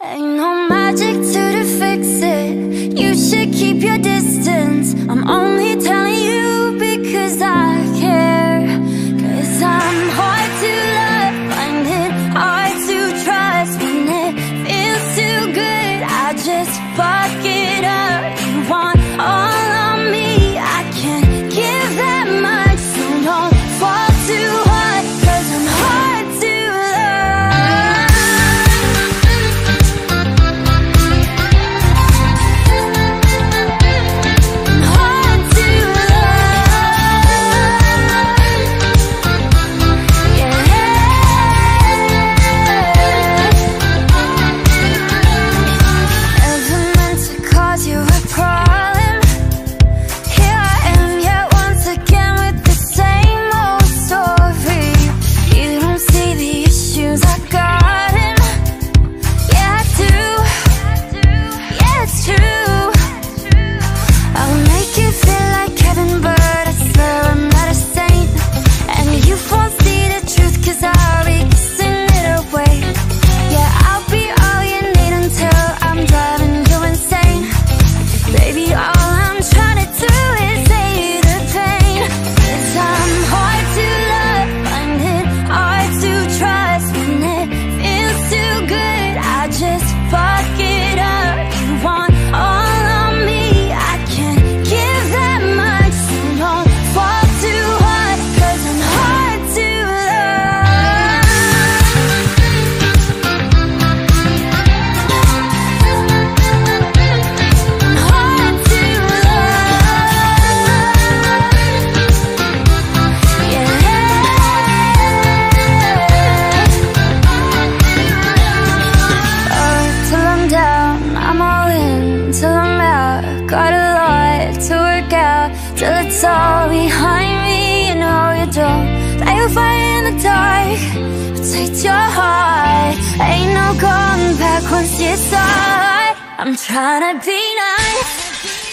Ain't no Till it's all behind me You know you don't you're fire in the dark. Protect your heart. Ain't no going back once you start I'm trying to be nice.